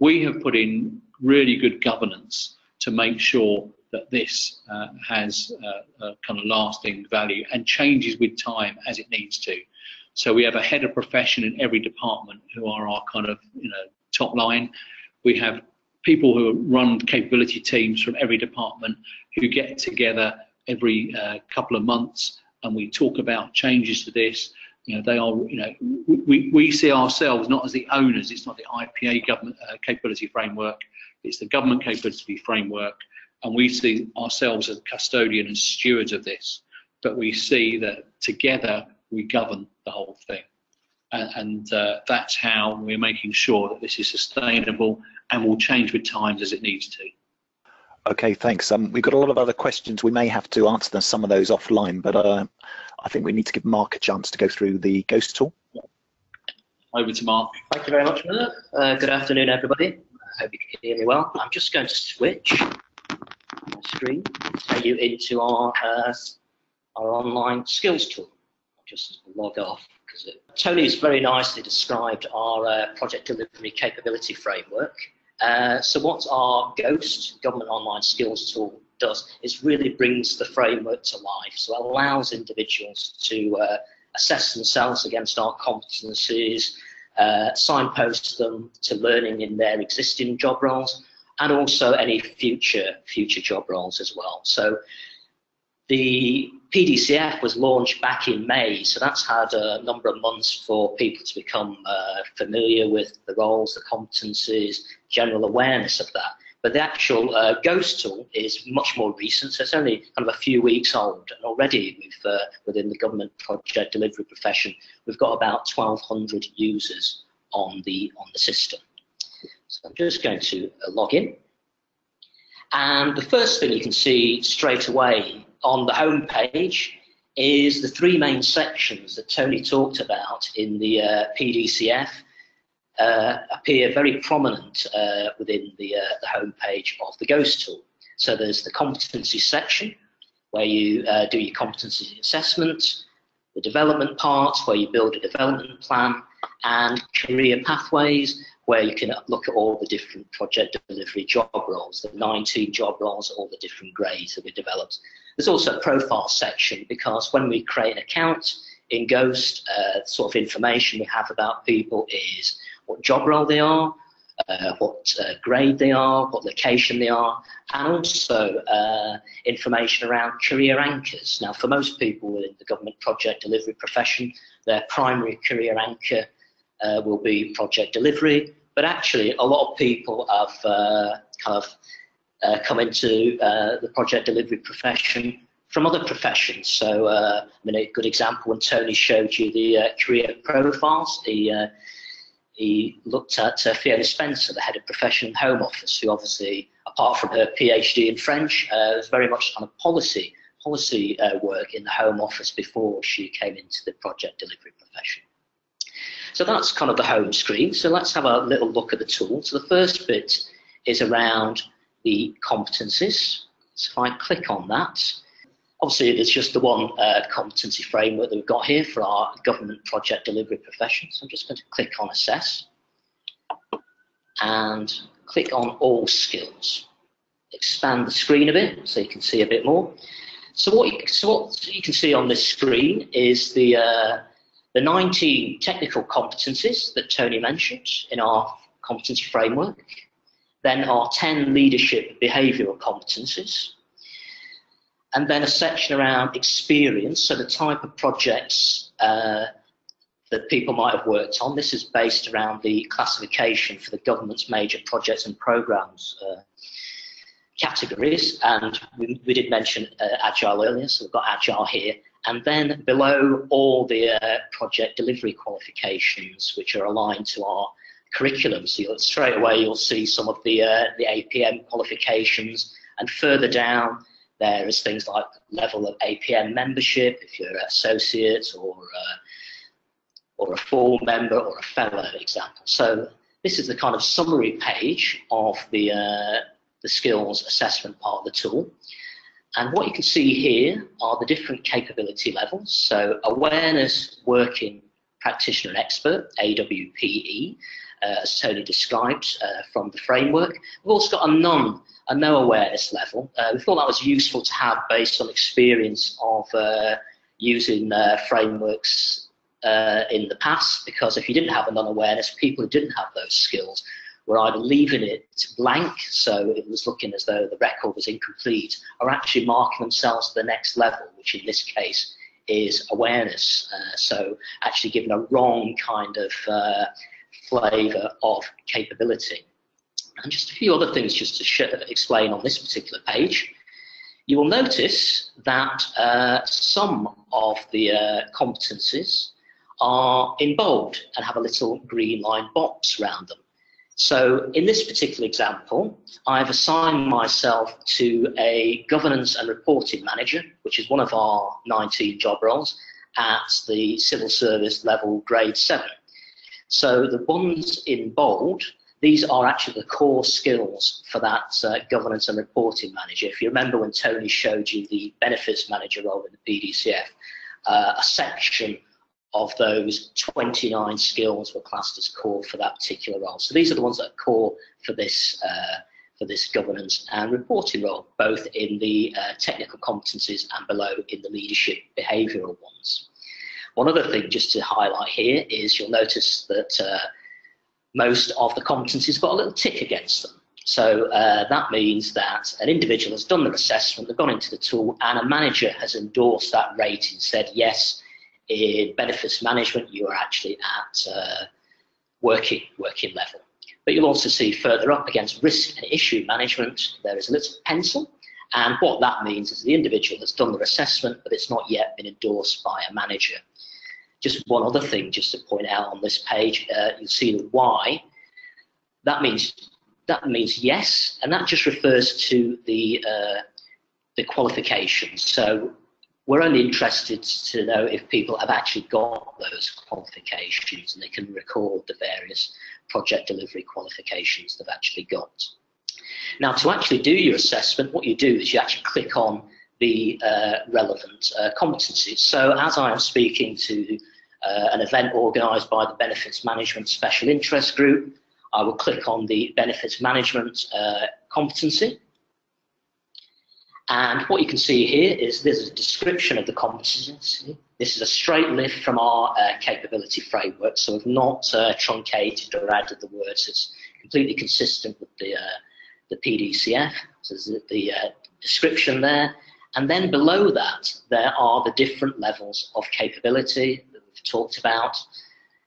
We have put in really good governance to make sure that this uh, has uh, a kind of lasting value and changes with time as it needs to. So we have a head of profession in every department who are our kind of you know top line. We have people who run capability teams from every department who get together every uh, couple of months and we talk about changes to this. You know, they are, you know, we, we see ourselves not as the owners, it's not the IPA government uh, capability framework, it's the government capability framework, and we see ourselves as custodian and stewards of this, but we see that together we govern the whole thing. And, and uh, that's how we're making sure that this is sustainable and will change with times as it needs to. Okay, thanks. Um, we've got a lot of other questions. We may have to answer some of those offline, but uh, I think we need to give Mark a chance to go through the GOST tool. Over to Mark. Thank you very much, Miller. Uh, good afternoon, everybody. I hope you can hear me well. I'm just going to switch my screen, take you into our uh, our online skills tool. I'll just log off because Tony's very nicely described our uh, project delivery capability framework. Uh, so what our GOST, Government Online Skills Tool, does is really brings the framework to life. So it allows individuals to uh, assess themselves against our competencies, uh, signpost them to learning in their existing job roles, and also any future future job roles as well. So the PDCF was launched back in May, so that's had a number of months for people to become uh, familiar with the roles, the competencies, general awareness of that. But the actual uh, GOST tool is much more recent, so it's only kind of a few weeks old. And already we've, uh, within the government project delivery profession, we've got about 1,200 users on the, on the system. So I'm just going to uh, log in. And the first thing you can see straight away on the home page is the three main sections that Tony talked about in the uh, PDCF uh, appear very prominent uh, within the, uh, the home page of the GOST tool. So there's the competency section where you uh, do your competency assessment, the development part where you build a development plan, and career pathways where you can look at all the different project delivery job roles, the 19 job roles, all the different grades that we developed. There's also a profile section because when we create an account in GOST, uh, sort of information we have about people is what job role they are, uh, what uh, grade they are, what location they are, and also uh, information around career anchors. Now, for most people within the government project delivery profession, their primary career anchor uh, will be project delivery, but actually, a lot of people have uh, kind of uh, come into the project delivery profession from other professions. So, I mean, a good example when Tony showed you the career profiles, the he looked at uh, Fiona Spencer, the head of profession home office, who obviously, apart from her PhD in French, uh, was very much kind of policy policy uh, work in the home office before she came into the project delivery profession. So that's kind of the home screen. So let's have a little look at the tool. So the first bit is around the competencies. So if I click on that, Obviously, there's just the one uh, competency framework that we've got here for our government project delivery profession. So I'm just going to click on Assess and click on All Skills. Expand the screen a bit so you can see a bit more. So what you, so what you can see on this screen is the, uh, the 19 technical competencies that Tony mentioned in our competency framework, then our 10 leadership behavioural competencies, and then a section around experience, so the type of projects uh, that people might have worked on. This is based around the classification for the government's major projects and programs uh, categories, and we, we did mention uh, Agile earlier, so we've got Agile here. And then below all the uh, project delivery qualifications, which are aligned to our curriculum. So straight away you'll see some of the, uh, the APM qualifications, and further down there is things like level of APM membership, if you're an associate or uh, or a full member or a fellow example. So this is the kind of summary page of the uh, the skills assessment part of the tool. And what you can see here are the different capability levels. So awareness, working, practitioner and expert, AWPE, as Tony described uh, from the framework. We've also got a non a no awareness level. Uh, we thought that was useful to have based on experience of uh, using uh, frameworks uh, in the past, because if you didn't have a non-awareness, people who didn't have those skills were either leaving it blank, so it was looking as though the record was incomplete, or actually marking themselves to the next level, which in this case is awareness. Uh, so actually giving a wrong kind of uh, flavour of capability. And just a few other things just to explain on this particular page. You will notice that uh, some of the uh, competencies are in bold and have a little green line box around them. So in this particular example, I've assigned myself to a governance and reporting manager, which is one of our 19 job roles, at the civil service level grade 7. So the ones in bold, these are actually the core skills for that uh, governance and reporting manager. If you remember when Tony showed you the benefits manager role in the PDCF, uh, a section of those 29 skills were classed as core for that particular role. So these are the ones that are core for this uh, for this governance and reporting role, both in the uh, technical competencies and below in the leadership behavioural ones. One other thing just to highlight here is you'll notice that uh, most of the competencies got a little tick against them. So uh, that means that an individual has done their assessment, they've gone into the tool, and a manager has endorsed that rating, said, yes, in benefits management, you are actually at uh, working, working level. But you'll also see further up against risk and issue management, there is a little pencil. And what that means is the individual has done their assessment, but it's not yet been endorsed by a manager. Just one other thing, just to point out on this page, uh, you'll see the Y. That means that means yes, and that just refers to the uh, the qualifications. So we're only interested to know if people have actually got those qualifications and they can record the various project delivery qualifications they've actually got. Now, to actually do your assessment, what you do is you actually click on the uh, relevant uh, competencies. So as I am speaking to uh, an event organised by the Benefits Management Special Interest Group, I will click on the Benefits Management uh, competency. And what you can see here is there's a description of the competency. This is a straight lift from our uh, capability framework, so we've not uh, truncated or added the words. It's completely consistent with the, uh, the PDCF. So there's the uh, description there. And then below that, there are the different levels of capability talked about.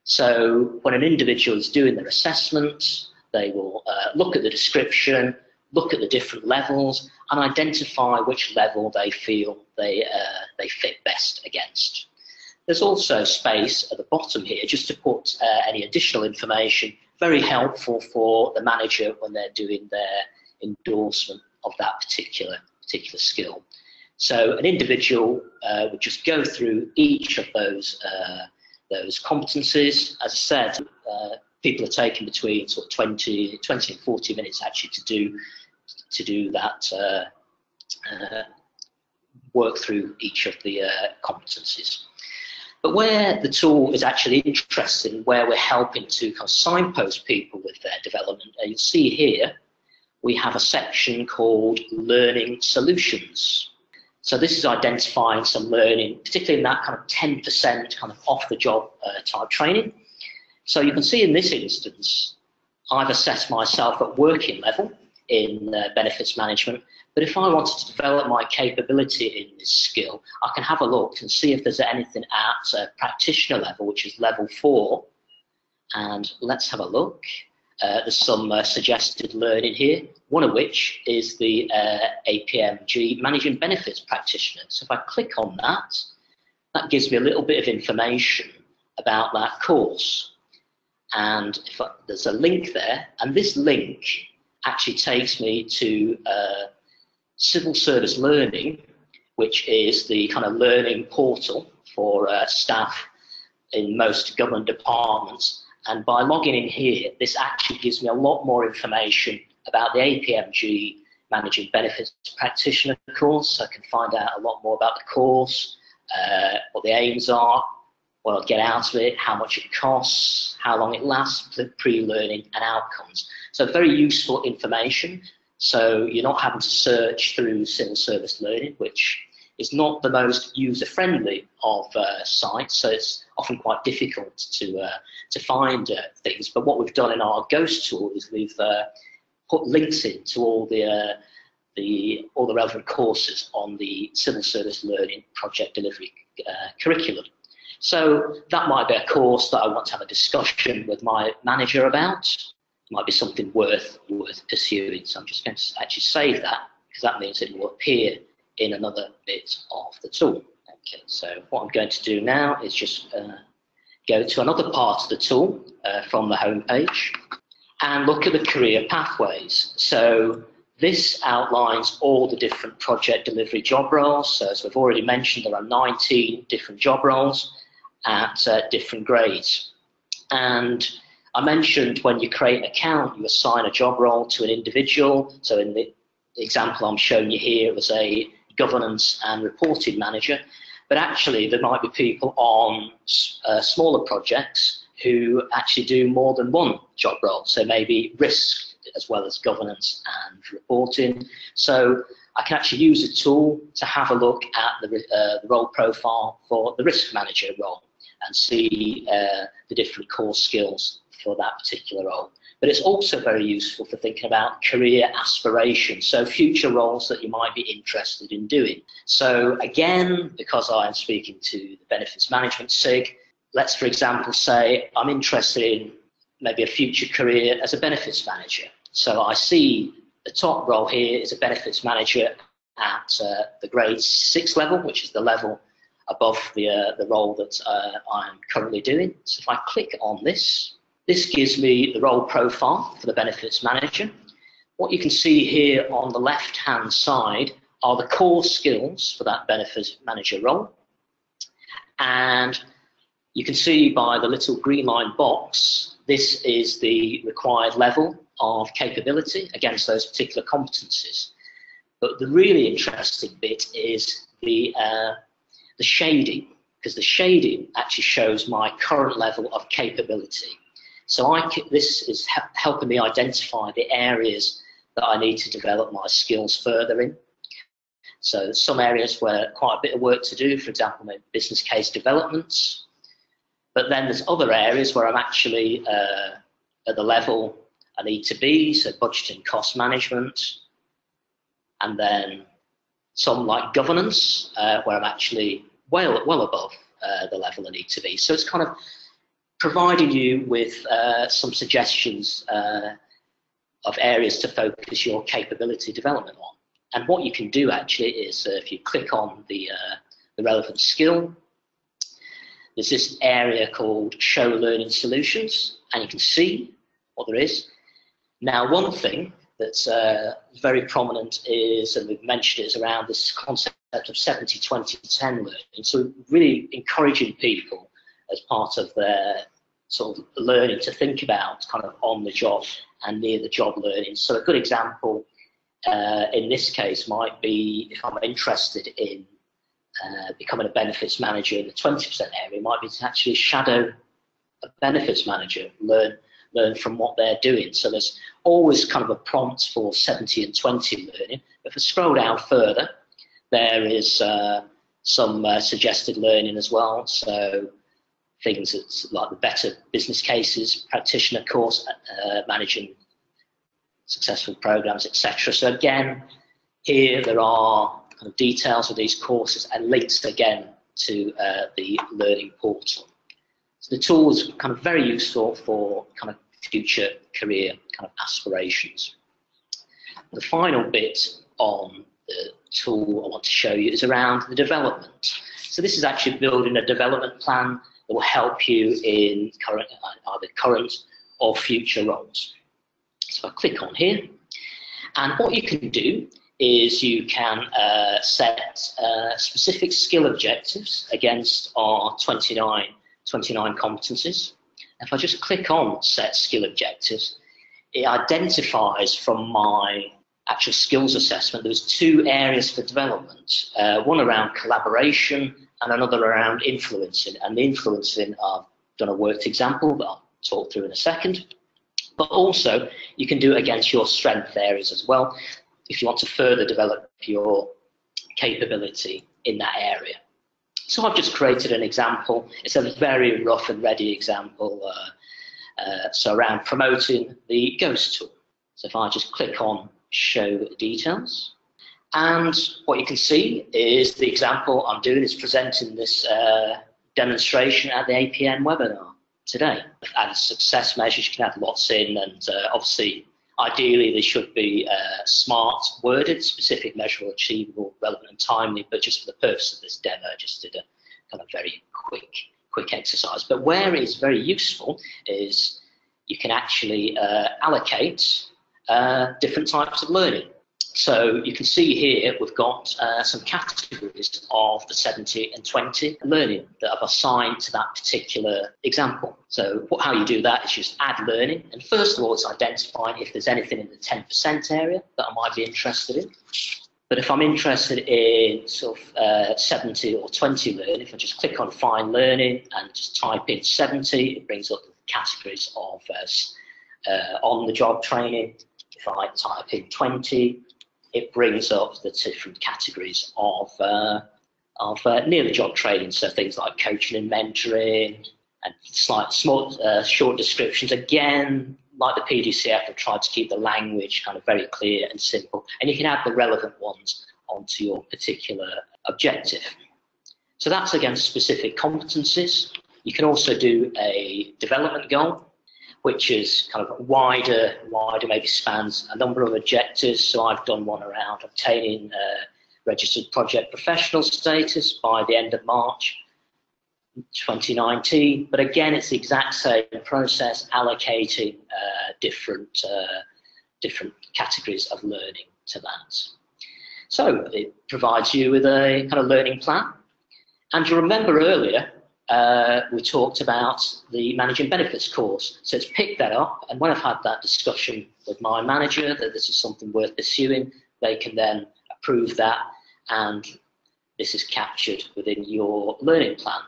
So when an individual is doing their assessment, they will uh, look at the description, look at the different levels and identify which level they feel they, uh, they fit best against. There's also space at the bottom here just to put uh, any additional information, very helpful for the manager when they're doing their endorsement of that particular, particular skill. So an individual uh, would just go through each of those, uh, those competencies. As I said, uh, people are taking between sort of 20, 20 and 40 minutes actually to do to do that uh, uh, work through each of the uh, competencies. But where the tool is actually interesting, where we're helping to kind of signpost people with their development, you'll see here we have a section called Learning Solutions. So this is identifying some learning, particularly in that kind of 10% kind of off-the-job uh, type training. So you can see in this instance, I've assessed myself at working level, in uh, benefits management. But if I wanted to develop my capability in this skill, I can have a look and see if there's anything at practitioner level, which is level four. And let's have a look. Uh, there's some uh, suggested learning here, one of which is the uh, APMG Managing Benefits Practitioner. So if I click on that, that gives me a little bit of information about that course. And I, there's a link there, and this link actually takes me to uh, civil service learning, which is the kind of learning portal for uh, staff in most government departments. And by logging in here, this actually gives me a lot more information about the APMG Managing Benefits Practitioner course. So I can find out a lot more about the course, uh, what the aims are, what I'll get out of it, how much it costs, how long it lasts, the pre-learning and outcomes. So very useful information. So you're not having to search through civil service learning, which is not the most user-friendly of uh, sites, so it's often quite difficult to uh, to find uh, things. But what we've done in our GOST tool is we've uh, put links in to all the uh, the all the relevant courses on the civil service learning project delivery uh, curriculum. So that might be a course that I want to have a discussion with my manager about It might be something worth worth pursuing. So I'm just going to actually save that because that means it will appear in another bit of the tool. Okay, so what I'm going to do now is just uh, go to another part of the tool uh, from the home page and look at the career pathways. So This outlines all the different project delivery job roles. So as we've already mentioned, there are 19 different job roles at uh, different grades. And I mentioned when you create an account, you assign a job role to an individual. So in the example I'm showing you here, it was a governance and reporting manager. But actually, there might be people on uh, smaller projects who actually do more than one job role. So maybe risk as well as governance and reporting. So I can actually use a tool to have a look at the, uh, the role profile for the risk manager role and see uh, the different core skills for that particular role. But it's also very useful for thinking about career aspirations, so future roles that you might be interested in doing. So again, because I'm speaking to the benefits management SIG, let's for example say I'm interested in maybe a future career as a benefits manager. So I see the top role here is a benefits manager at uh, the grade six level, which is the level above the, uh, the role that uh, I'm currently doing. So if I click on this, this gives me the role profile for the benefits manager. What you can see here on the left-hand side are the core skills for that benefits manager role. And you can see by the little green line box, this is the required level of capability against those particular competencies. But the really interesting bit is the, uh, the shading, because the shading actually shows my current level of capability. So I, this is helping me identify the areas that I need to develop my skills further in. So some areas where quite a bit of work to do, for example, business case developments. But then there's other areas where I'm actually uh, at the level I need to be, so budgeting cost management, and then some like governance, uh, where I'm actually well, well above uh, the level I need to be. So it's kind of providing you with uh, some suggestions uh, of areas to focus your capability development on. And what you can do actually is uh, if you click on the, the relevant skill, there's this area called Show Learning Solutions, and you can see what there is. Now, one thing that's uh, very prominent is, and we've mentioned it, is around this concept of 70, 20, 10 learning. So really encouraging people as part of their sort of learning to think about kind of on the job and near the job learning. So a good example uh, in this case might be if I'm interested in uh, becoming a benefits manager in the 20% area, might be to actually shadow a benefits manager, learn learn from what they're doing. So there's always kind of a prompt for 70 and 20 learning. If I scroll down further, there is uh, some uh, suggested learning as well. So things that's like the better business cases, practitioner course, uh, managing successful programs, etc. So again, here there are kind of details of these courses and links again to uh, the learning portal. So the tool is kind of very useful for kind of future career kind of aspirations. The final bit on the tool I want to show you is around the development. So this is actually building a development plan that will help you in current, uh, either current or future roles. So I click on here, and what you can do is you can uh, set uh, specific skill objectives against our 29, 29 competencies. If I just click on set skill objectives, it identifies from my actual skills assessment, there's two areas for development, uh, one around collaboration and another around influencing. And the influencing, I've done a worked example that I'll talk through in a second. But also, you can do it against your strength areas as well if you want to further develop your capability in that area. So I've just created an example. It's a very rough and ready example. Uh, uh, so around promoting the GOST tool. So if I just click on Show Details, and what you can see is the example I'm doing is presenting this uh, demonstration at the APM webinar today. Added success measures, you can add lots in, and uh, obviously, ideally, they should be uh, smart, worded, specific, measurable, achievable, relevant, and timely. But just for the purpose of this demo, I just did a kind of very quick, quick exercise. But where it is very useful is you can actually uh, allocate uh, different types of learning. So you can see here we've got uh, some categories of the 70 and 20 learning that I've assigned to that particular example. So what, how you do that is just add learning. And first of all, it's identifying if there's anything in the 10% area that I might be interested in. But if I'm interested in sort of uh, 70 or 20 learning, if I just click on find learning and just type in 70, it brings up the categories of uh, uh, on the job training. If I type in 20, it brings up the different categories of uh, of uh, near the job training, so things like coaching and mentoring, and slight small uh, short descriptions. Again, like the PDCF, have tried to keep the language kind of very clear and simple, and you can add the relevant ones onto your particular objective. So that's against specific competencies. You can also do a development goal which is kind of wider, wider, maybe spans a number of objectives. So I've done one around obtaining uh, registered project professional status by the end of March 2019. But again, it's the exact same process, allocating uh, different, uh, different categories of learning to that. So it provides you with a kind of learning plan. And you remember earlier, uh, we talked about the managing benefits course. So it's picked that up, and when I've had that discussion with my manager that this is something worth pursuing, they can then approve that, and this is captured within your learning plan.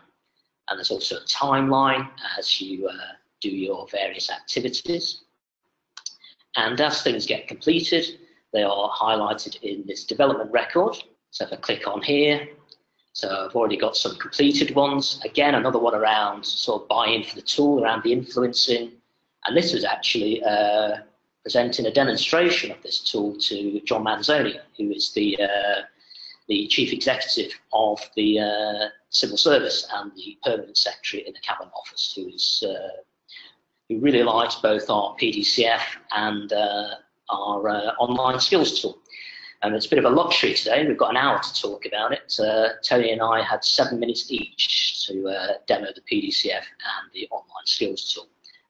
And there's also a timeline as you uh, do your various activities. And as things get completed, they are highlighted in this development record. So if I click on here, so I've already got some completed ones. Again, another one around sort of buy-in for the tool, around the influencing. And this was actually uh, presenting a demonstration of this tool to John Manzoni, who is the, uh, the Chief Executive of the uh, Civil Service and the Permanent Secretary in the Cabinet Office, who is uh, who really likes both our PDCF and uh, our uh, online skills tool. And it's a bit of a luxury today. We've got an hour to talk about it. Uh, Tony and I had seven minutes each to uh, demo the PDCF and the online skills tool.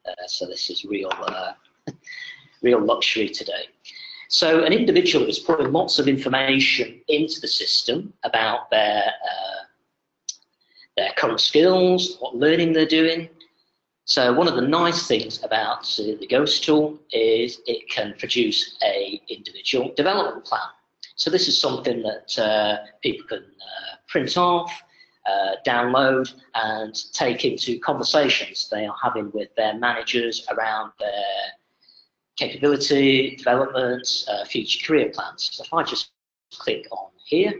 Uh, so this is real, uh, real luxury today. So an individual is putting lots of information into the system about their uh, their current skills, what learning they're doing. So one of the nice things about the GOST tool is it can produce a individual development plan. So this is something that uh, people can uh, print off, uh, download, and take into conversations they are having with their managers around their capability, development, uh, future career plans. So if I just click on here,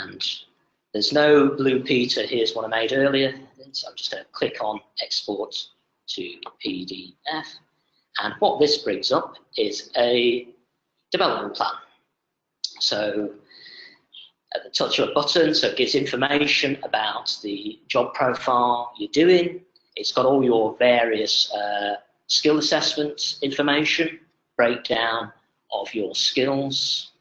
and there's no blue Peter, here's one I made earlier, so I'm just going to click on export to PDF. And what this brings up is a development plan. So at the touch of a button, so it gives information about the job profile you're doing. It's got all your various uh, skill assessment information, breakdown of your skills.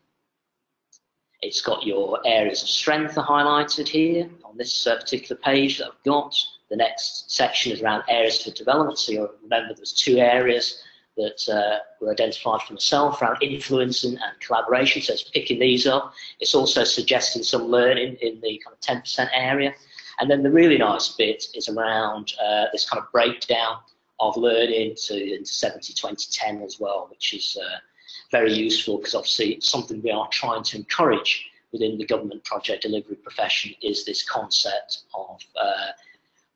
It's got your areas of strength are highlighted here on this uh, particular page that I've got. The next section is around areas for development. So you'll remember there's two areas that uh, were identified for myself around influencing and collaboration. So it's picking these up. It's also suggesting some learning in the kind of 10% area. And then the really nice bit is around uh, this kind of breakdown of learning to into 70, 20, 10 as well, which is uh, very useful because obviously it's something we are trying to encourage within the government project delivery profession is this concept of uh,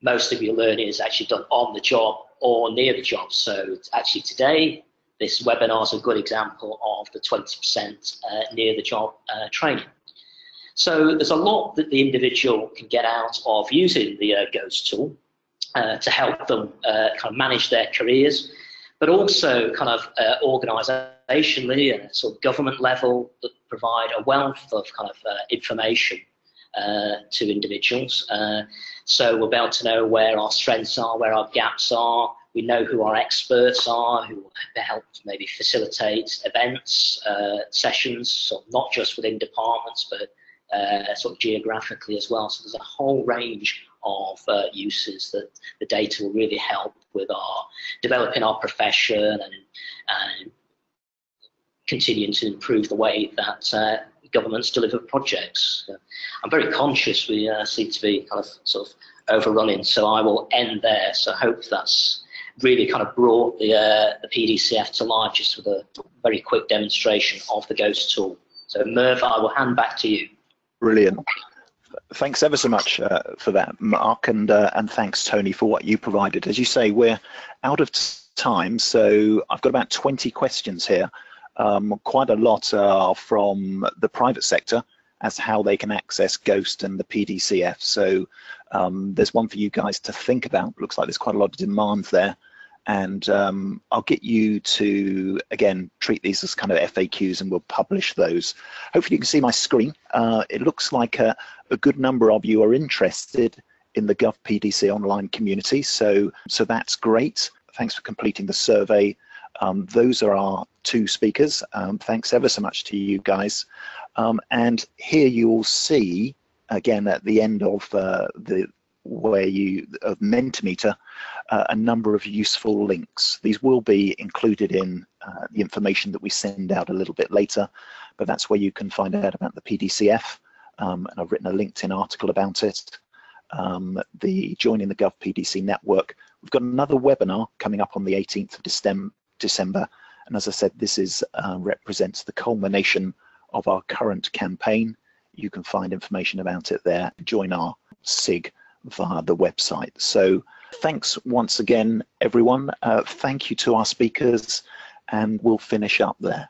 most of your learning is actually done on the job or near the job. So actually today, this webinar is a good example of the 20% uh, near the job uh, training. So there's a lot that the individual can get out of using the uh, GOST tool uh, to help them uh, kind of manage their careers, but also kind of uh, organisationally and sort of government level that provide a wealth of kind of information to individuals. So we'll be able to know where our strengths are, where our gaps are. We know who our experts are, who help maybe facilitate events, uh, sessions, so not just within departments, but uh, sort of geographically as well. So there's a whole range of uh, uses that the data will really help with our developing our profession and, and continuing to improve the way that uh, governments deliver projects. I'm very conscious we uh, seem to be kind of sort of overrunning, so I will end there. So I hope that's really kind of brought the, uh, the PDCF to life just with a very quick demonstration of the GOST tool. So Merv, I will hand back to you. Brilliant. Thanks ever so much uh, for that, Mark, and uh, and thanks, Tony, for what you provided. As you say, we're out of time, so I've got about 20 questions here. Um, quite a lot are from the private sector as how they can access GOST and the PDCF. So um, there's one for you guys to think about. Looks like there's quite a lot of demand there and um, I'll get you to again treat these as kind of FAQs and we'll publish those. Hopefully you can see my screen. Uh, it looks like a, a, good number of you are interested in the GovPDC online community, so so that's great. Thanks for completing the survey. Um, those are our two speakers. Um, thanks ever so much to you guys. Um, and here you will see again at the end of uh, the where you of Mentimeter uh, a number of useful links. These will be included in uh, the information that we send out a little bit later, but that's where you can find out about the PDCF, um, and I've written a LinkedIn article about it. Um, the Joining the Gov PDC network. We've got another webinar coming up on the 18th of December, and as I said, this is uh, represents the culmination of our current campaign. You can find information about it there. Join our SIG via the website. So thanks once again, everyone. Uh, thank you to our speakers, and we'll finish up there.